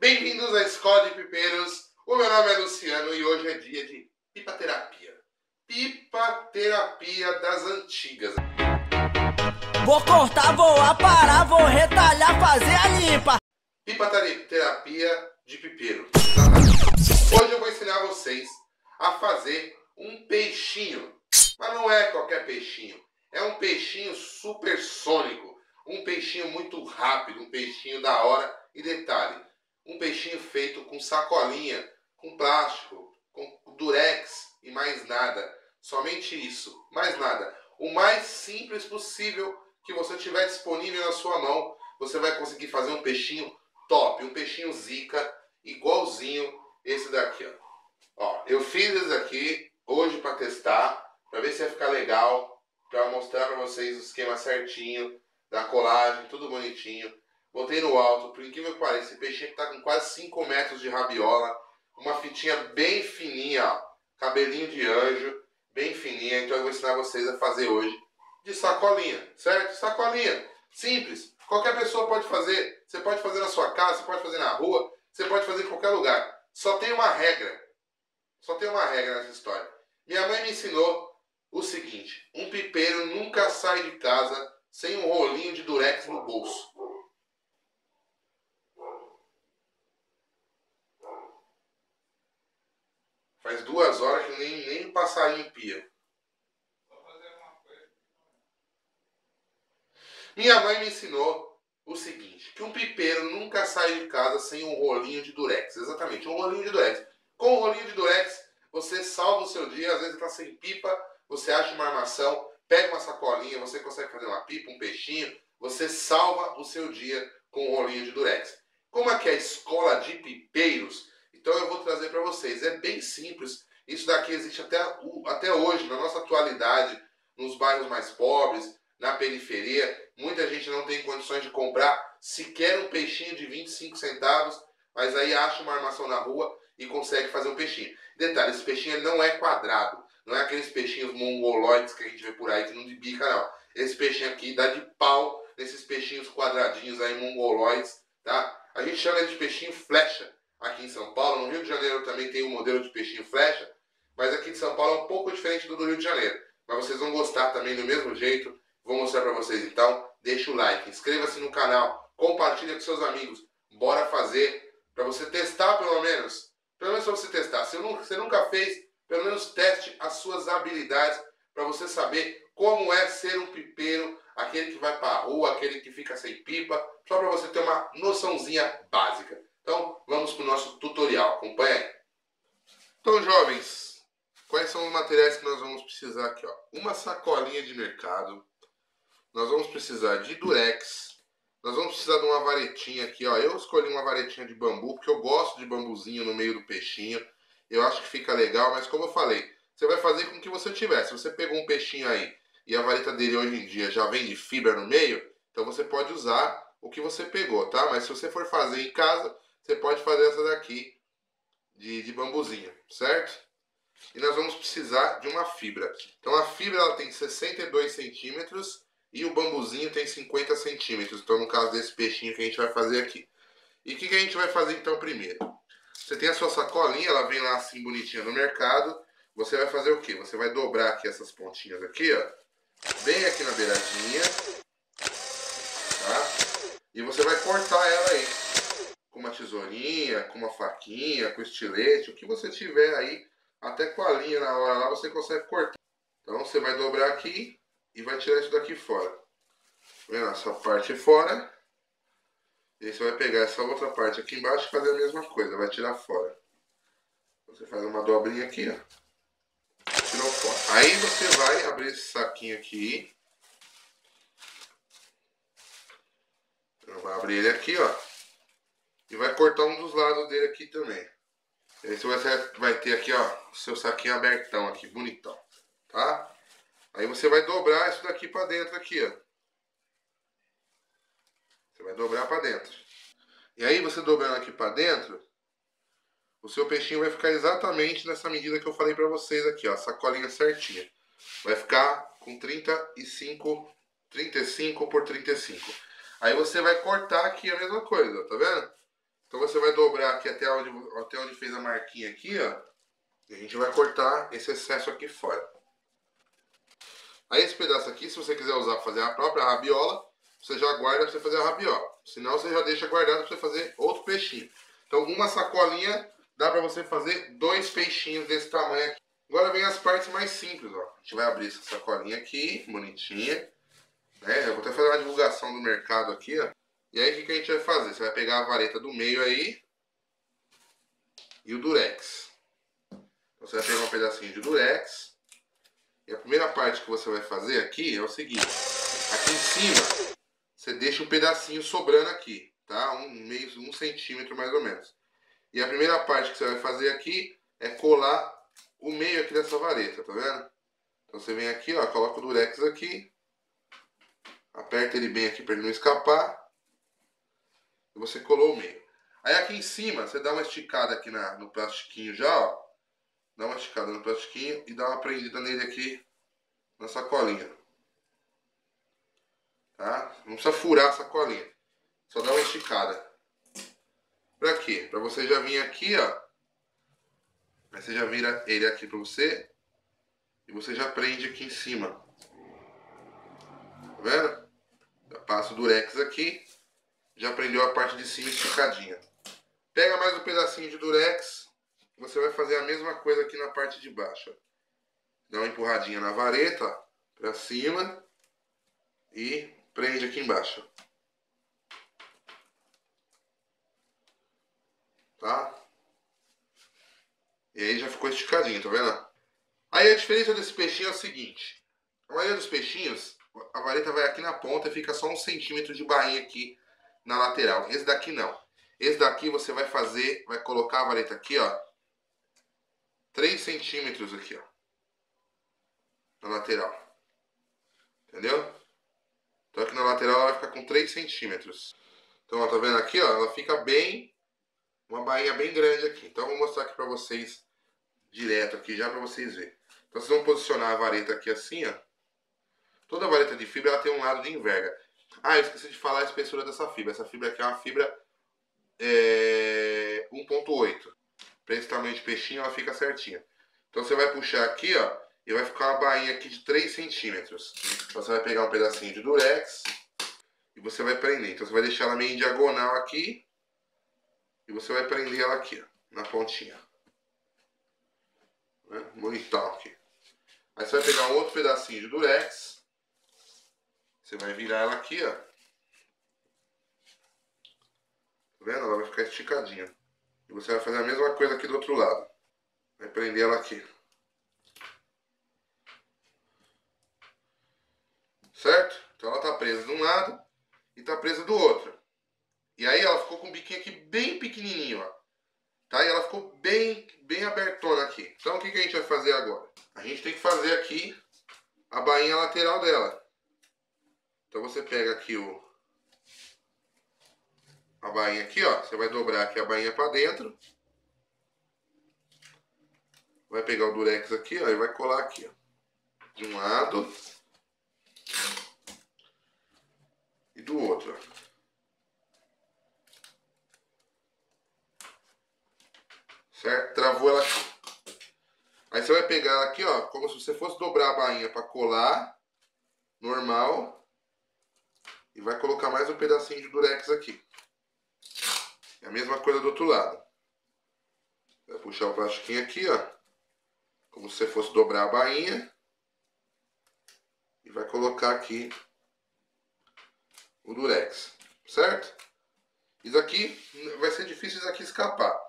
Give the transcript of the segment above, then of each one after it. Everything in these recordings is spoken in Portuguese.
Bem-vindos à Escola de Pipeiros. O meu nome é Luciano e hoje é dia de pipaterapia. Pipaterapia das antigas. Vou cortar, vou aparar, vou retalhar, fazer a limpa. Pipaterapia de pipeiro. Hoje eu vou ensinar vocês a fazer um peixinho. Mas não é qualquer peixinho. É um peixinho supersônico. Um peixinho muito rápido, um peixinho da hora. E detalhe, um peixinho feito com sacolinha, com plástico, com durex e mais nada. Somente isso, mais nada. O mais simples possível que você tiver disponível na sua mão, você vai conseguir fazer um peixinho top, um peixinho zica, igualzinho esse daqui, ó. Ó, eu fiz esse aqui hoje para testar, para ver se ia ficar legal, para mostrar para vocês o esquema certinho da colagem, tudo bonitinho. Botei no alto, por incrível que pareça, esse peixinho está com quase 5 metros de rabiola, uma fitinha bem fininha, ó, cabelinho de anjo, bem fininha, então eu vou ensinar vocês a fazer hoje de sacolinha, certo? Sacolinha, simples, qualquer pessoa pode fazer, você pode fazer na sua casa, você pode fazer na rua, você pode fazer em qualquer lugar. Só tem uma regra, só tem uma regra nessa história. Minha mãe me ensinou o seguinte: um pipeiro nunca sai de casa sem um rolinho de durex no bolso. Faz duas horas que o passarinho pia. Minha mãe me ensinou o seguinte, que um pipeiro nunca sai de casa sem um rolinho de durex. Exatamente, um rolinho de durex. Com o rolinho de durex, você salva o seu dia, às vezes está sem pipa, você acha uma armação, pega uma sacolinha, você consegue fazer uma pipa, um peixinho, você salva o seu dia com o rolinho de durex. Como é que é a escola de pipeiros? Então eu vou trazer para vocês. É bem simples. Isso daqui existe até, até hoje, na nossa atualidade, nos bairros mais pobres, na periferia. Muita gente não tem condições de comprar sequer um peixinho de 25 centavos, mas aí acha uma armação na rua e consegue fazer um peixinho. Detalhe, esse peixinho não é quadrado. Não é aqueles peixinhos mongoloides que a gente vê por aí que não de bica, não. Esse peixinho aqui dá de pau nesses peixinhos quadradinhos aí, mongoloides, tá? A gente chama ele de peixinho flecha aqui em São Paulo. No Rio de Janeiro também tem o um modelo de peixinho flecha, mas aqui em São Paulo é um pouco diferente do do Rio de Janeiro. Mas vocês vão gostar também do mesmo jeito. Vou mostrar para vocês então. Deixa o like, inscreva-se no canal, compartilha com seus amigos. Bora fazer para você testar pelo menos. Pelo menos para você testar. Se você nunca fez, pelo menos teste as suas habilidades para você saber como é ser um pipeiro, aquele que vai para a rua, aquele que fica sem pipa, só para você ter uma noçãozinha básica. Então, vamos para o nosso tutorial. Acompanha aí. Então, jovens, quais são os materiais que nós vamos precisar aqui? Ó? Uma sacolinha de mercado. Nós vamos precisar de durex. Nós vamos precisar de uma varetinha aqui. Ó. Eu escolhi uma varetinha de bambu, porque eu gosto de bambuzinho no meio do peixinho. Eu acho que fica legal, mas como eu falei, você vai fazer com que você tiver. Se você pegou um peixinho aí e a vareta dele hoje em dia já vem de fibra no meio, então você pode usar o que você pegou, tá? Mas se você for fazer em casa, você pode fazer essa daqui de, de bambuzinho, certo? E nós vamos precisar de uma fibra. Então a fibra ela tem 62 centímetros e o bambuzinho tem 50 centímetros. Então no caso desse peixinho que a gente vai fazer aqui. E o que, que a gente vai fazer então primeiro? Você tem a sua sacolinha, ela vem lá assim bonitinha no mercado. Você vai fazer o que? Você vai dobrar aqui essas pontinhas aqui, ó. Bem aqui na beiradinha. Tá? E você vai cortar ela aí. Com uma tesourinha, com uma faquinha, com estilete, o que você tiver aí. Até com a linha na hora lá você consegue cortar. Então você vai dobrar aqui e vai tirar isso daqui fora. Tá vendo? Essa parte fora. E aí você vai pegar essa outra parte aqui embaixo e fazer a mesma coisa, vai tirar fora. Você faz uma dobrinha aqui, ó. Tirou fora. Aí você vai abrir esse saquinho aqui. Vai abrir ele aqui, ó. E vai cortar um dos lados dele aqui também. Aí você vai ter aqui, ó, o seu saquinho abertão aqui, bonitão. Tá? Aí você vai dobrar isso daqui pra dentro aqui, ó. Você vai dobrar para dentro. E aí você dobrando aqui para dentro, o seu peixinho vai ficar exatamente nessa medida que eu falei para vocês aqui, ó, sacolinha certinha. Vai ficar com 35, 35 por 35. Aí você vai cortar aqui a mesma coisa, tá vendo? Então você vai dobrar aqui até onde, até onde fez a marquinha aqui, ó. E a gente vai cortar esse excesso aqui fora. Aí esse pedaço aqui, se você quiser usar para fazer a própria rabiola, você já guarda para você fazer a rabiola. Senão você já deixa guardado para você fazer outro peixinho. Então uma sacolinha dá para você fazer dois peixinhos desse tamanho aqui. Agora vem as partes mais simples, ó. A gente vai abrir essa sacolinha aqui, bonitinha. Né? Eu vou até fazer uma divulgação do mercado aqui, ó. E aí o que, a gente vai fazer? Você vai pegar a vareta do meio aí e o durex. Então, você vai pegar um pedacinho de durex. E a primeira parte que você vai fazer aqui é o seguinte. Aqui em cima, você deixa um pedacinho sobrando aqui, tá? Um, meio, um centímetro mais ou menos. E a primeira parte que você vai fazer aqui é colar o meio aqui dessa vareta, tá vendo? Então você vem aqui, ó, coloca o durex aqui. Aperta ele bem aqui para ele não escapar. Você colou o meio. Aí aqui em cima, você dá uma esticada aqui na, no plastiquinho já, ó. Dá uma esticada no plastiquinho e dá uma prendida nele aqui na sacolinha. Tá? Não precisa furar a sacolinha. Só dá uma esticada. Pra quê? Pra você já vir aqui, ó. Aí você já vira ele aqui pra você. E você já prende aqui em cima. Tá vendo? Já passa o durex aqui. Já prendeu a parte de cima esticadinha. Pega mais um pedacinho de durex. Você vai fazer a mesma coisa aqui na parte de baixo. Dá uma empurradinha na vareta, ó, pra cima. E prende aqui embaixo. Tá? E aí já ficou esticadinho, tá vendo? Aí a diferença desse peixinho é o seguinte. A maioria dos peixinhos, a vareta vai aqui na ponta e fica só um centímetro de bainha aqui na lateral. Esse daqui não. Esse daqui você vai fazer, vai colocar a vareta aqui, ó. 3 centímetros aqui, ó. Na lateral. Entendeu? Então aqui na lateral ela vai ficar com 3 centímetros. Então, ó, tá vendo aqui, ó? Ela fica bem uma bainha bem grande aqui. Então eu vou mostrar aqui para vocês direto aqui já para vocês verem. Então vocês vão posicionar a vareta aqui assim, ó. Toda vareta de fibra ela tem um lado de enverga. Ah, eu esqueci de falar a espessura dessa fibra. Essa fibra aqui é uma fibra é, 1.8. Para esse tamanho de peixinho ela fica certinha. Então você vai puxar aqui, ó, e vai ficar uma bainha aqui de 3 centímetros. Então você vai pegar um pedacinho de durex e você vai prender. Então você vai deixar ela meio em diagonal aqui e você vai prender ela aqui, ó, na pontinha. Né? Bonitão aqui. Aí você vai pegar um outro pedacinho de durex. Você vai virar ela aqui, ó. Tá vendo? Ela vai ficar esticadinha. E você vai fazer a mesma coisa aqui do outro lado. Vai prender ela aqui. Certo? Então ela tá presa de um lado e tá presa do outro. E aí ela ficou com o biquinho aqui bem pequenininho, ó. Tá? E ela ficou bem, bem abertona aqui. Então o que, que a gente vai fazer agora? A gente tem que fazer aqui a bainha lateral dela. Então você pega aqui o a bainha aqui, ó. Você vai dobrar aqui a bainha para dentro. Vai pegar o durex aqui, ó, e vai colar aqui, ó. De um lado e do outro, ó. certo? Travou ela aqui. Aí você vai pegar aqui, ó, como se você fosse dobrar a bainha para colar, normal. E vai colocar mais um pedacinho de durex aqui. É a mesma coisa do outro lado. Vai puxar o plastiquinho aqui, ó. Como se fosse dobrar a bainha. E vai colocar aqui o durex, certo? Isso aqui vai ser difícil isso aqui escapar.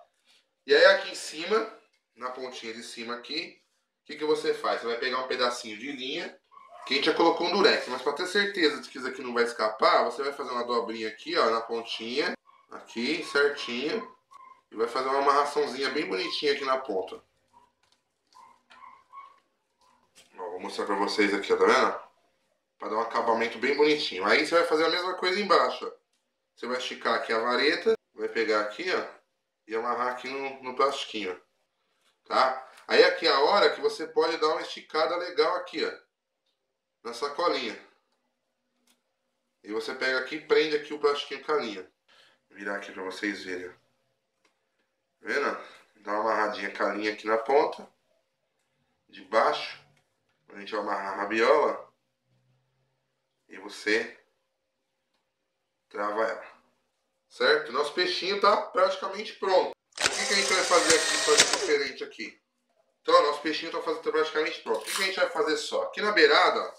E aí aqui em cima, na pontinha de cima aqui, o que, que você faz? Você vai pegar um pedacinho de linha, que a gente já colocou um durex, mas para ter certeza de que isso aqui não vai escapar, você vai fazer uma dobrinha aqui, ó, na pontinha, aqui, certinho, e vai fazer uma amarraçãozinha bem bonitinha aqui na ponta. Ó, vou mostrar para vocês aqui, ó, tá vendo? Para dar um acabamento bem bonitinho. Aí você vai fazer a mesma coisa embaixo, ó. Você vai esticar aqui a vareta, vai pegar aqui, ó, e amarrar aqui no, no plastiquinho, tá? Aí aqui é a hora que você pode dar uma esticada legal aqui, ó, na sacolinha. E você pega aqui e prende aqui o plastiquinho com a linha. Virar aqui para vocês verem. Vendo? Dá uma amarradinha com a linha aqui na ponta. De baixo. A gente vai amarrar a rabiola. E você trava ela. Certo? Nosso peixinho tá praticamente pronto. O que, que a gente vai fazer aqui só de diferente aqui? Então, nosso peixinho tá, fazendo, tá praticamente pronto. O que, que a gente vai fazer só? Aqui na beirada, ó,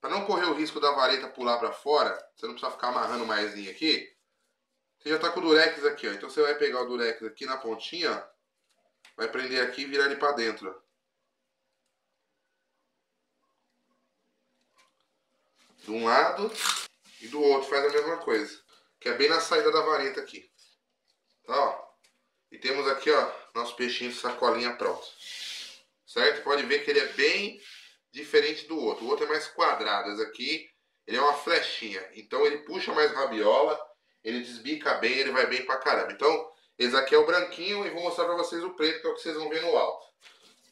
para não correr o risco da vareta pular para fora, você não precisa ficar amarrando mais aqui. Você já tá com o durex aqui, ó. Então você vai pegar o durex aqui na pontinha, ó, vai prender aqui e virar ele para dentro, ó. De um lado e do outro faz a mesma coisa. Que é bem na saída da vareta aqui. Tá, ó. E temos aqui, ó, nosso peixinho de sacolinha pronto. Certo? Pode ver que ele é bem diferente do outro. O outro é mais quadrado. Esse aqui, ele é uma flechinha. Então ele puxa mais rabiola, ele desbica bem, ele vai bem pra caramba. Então, esse aqui é o branquinho e vou mostrar pra vocês o preto, que é o que vocês vão ver no alto.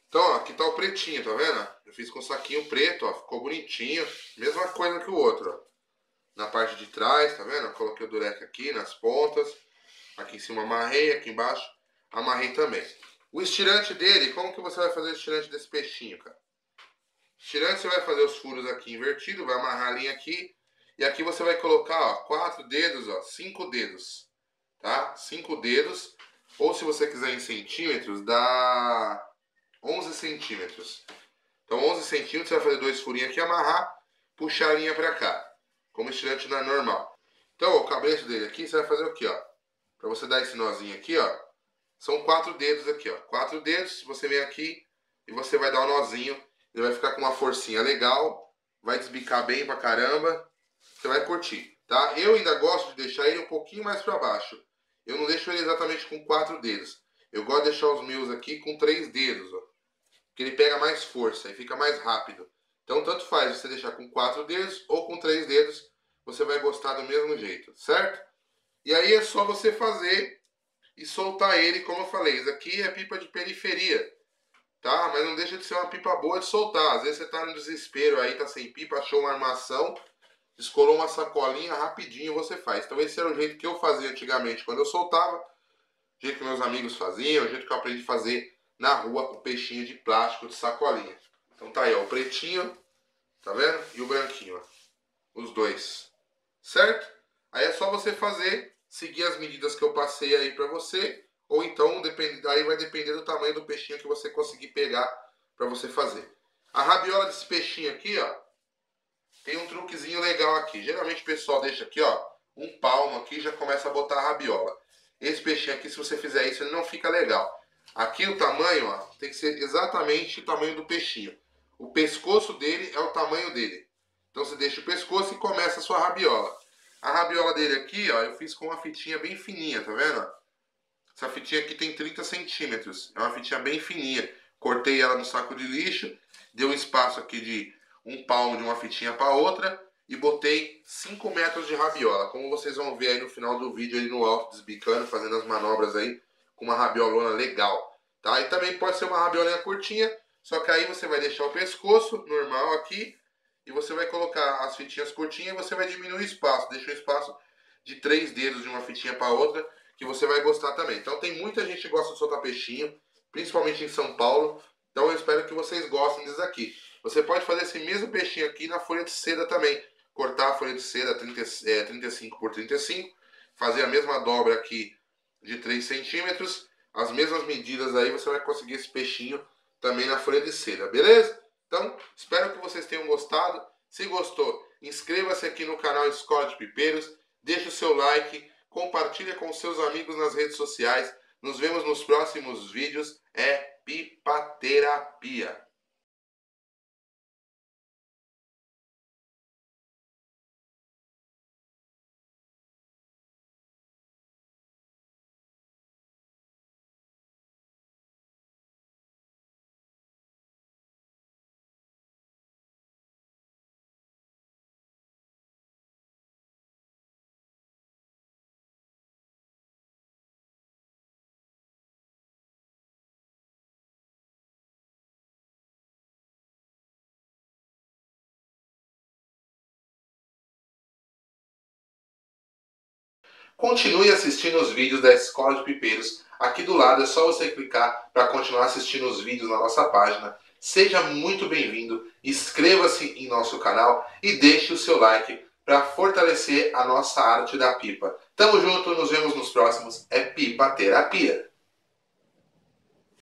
Então, ó, aqui tá o pretinho, tá vendo? Eu fiz com saquinho preto, ó, ficou bonitinho. Mesma coisa que o outro, ó na parte de trás, tá vendo? Eu coloquei o durex aqui nas pontas. Aqui em cima amarrei, aqui embaixo amarrei também. O estirante dele, como que você vai fazer o estirante desse peixinho, cara? Estirante você vai fazer os furos aqui invertido, vai amarrar a linha aqui. E aqui você vai colocar, ó, quatro dedos, ó, cinco dedos, tá? Cinco dedos. Ou se você quiser em centímetros, dá 11 centímetros. Então 11 centímetros, você vai fazer dois furinhos aqui, amarrar, puxar a linha pra cá como estirante na normal. Então, o cabeço dele aqui, você vai fazer o que, ó? Pra você dar esse nozinho aqui, ó. São quatro dedos aqui, ó. Quatro dedos, você vem aqui e você vai dar o um nozinho. Ele vai ficar com uma forcinha legal. Vai desbicar bem pra caramba. Você vai curtir, tá? Eu ainda gosto de deixar ele um pouquinho mais pra baixo. Eu não deixo ele exatamente com quatro dedos. Eu gosto de deixar os meus aqui com três dedos, ó. Porque ele pega mais força e fica mais rápido. Então, tanto faz você deixar com quatro dedos ou com três dedos, você vai gostar do mesmo jeito, certo? E aí é só você fazer e soltar ele, como eu falei. Isso aqui é pipa de periferia, tá? Mas não deixa de ser uma pipa boa de soltar. Às vezes você tá no desespero aí, tá sem pipa, achou uma armação, descolou uma sacolinha, rapidinho você faz. Então esse era o jeito que eu fazia antigamente quando eu soltava, o jeito que meus amigos faziam, o jeito que eu aprendi a fazer na rua o peixinho de plástico de sacolinha. Então tá aí, ó, o pretinho, tá vendo? E o branquinho, ó. Os dois. Certo? Aí é só você fazer, seguir as medidas que eu passei aí pra você, ou então, depende, aí vai depender do tamanho do peixinho que você conseguir pegar pra você fazer. A rabiola desse peixinho aqui, ó, tem um truquezinho legal aqui. Geralmente o pessoal deixa aqui, ó, um palmo aqui já começa a botar a rabiola. Esse peixinho aqui, se você fizer isso, ele não fica legal. Aqui o tamanho, ó, tem que ser exatamente o tamanho do peixinho. O pescoço dele é o tamanho dele. Então você deixa o pescoço e começa a sua rabiola. A rabiola dele aqui, ó, eu fiz com uma fitinha bem fininha, tá vendo? Essa fitinha aqui tem 30 centímetros. É uma fitinha bem fininha. Cortei ela no saco de lixo. Deu um espaço aqui de um palmo de uma fitinha para outra. E botei 5 metros de rabiola. Como vocês vão ver aí no final do vídeo, aí no alto, desbicando, fazendo as manobras aí. Com uma rabiolona legal. Tá? E também pode ser uma rabiolinha curtinha só que aí você vai deixar o pescoço normal aqui e você vai colocar as fitinhas curtinhas e você vai diminuir o espaço. Deixa o espaço de três dedos de uma fitinha para outra que você vai gostar também. Então tem muita gente que gosta de soltar peixinho, principalmente em São Paulo. Então eu espero que vocês gostem disso aqui. Você pode fazer esse mesmo peixinho aqui na folha de seda também. Cortar a folha de seda 30, é, 35 por 35. Fazer a mesma dobra aqui de 3 centímetros. As mesmas medidas aí você vai conseguir esse peixinho também na folha de seda, beleza? Então, espero que vocês tenham gostado. Se gostou, inscreva-se aqui no canal Escola de Pipeiros, deixe o seu like, compartilhe com seus amigos nas redes sociais. Nos vemos nos próximos vídeos. É Pipaterapia. Continue assistindo os vídeos da Escola de Pipeiros. Aqui do lado é só você clicar para continuar assistindo os vídeos na nossa página. Seja muito bem-vindo, inscreva-se em nosso canal e deixe o seu like para fortalecer a nossa arte da pipa. Tamo junto, nos vemos nos próximos. É Pipa Terapia.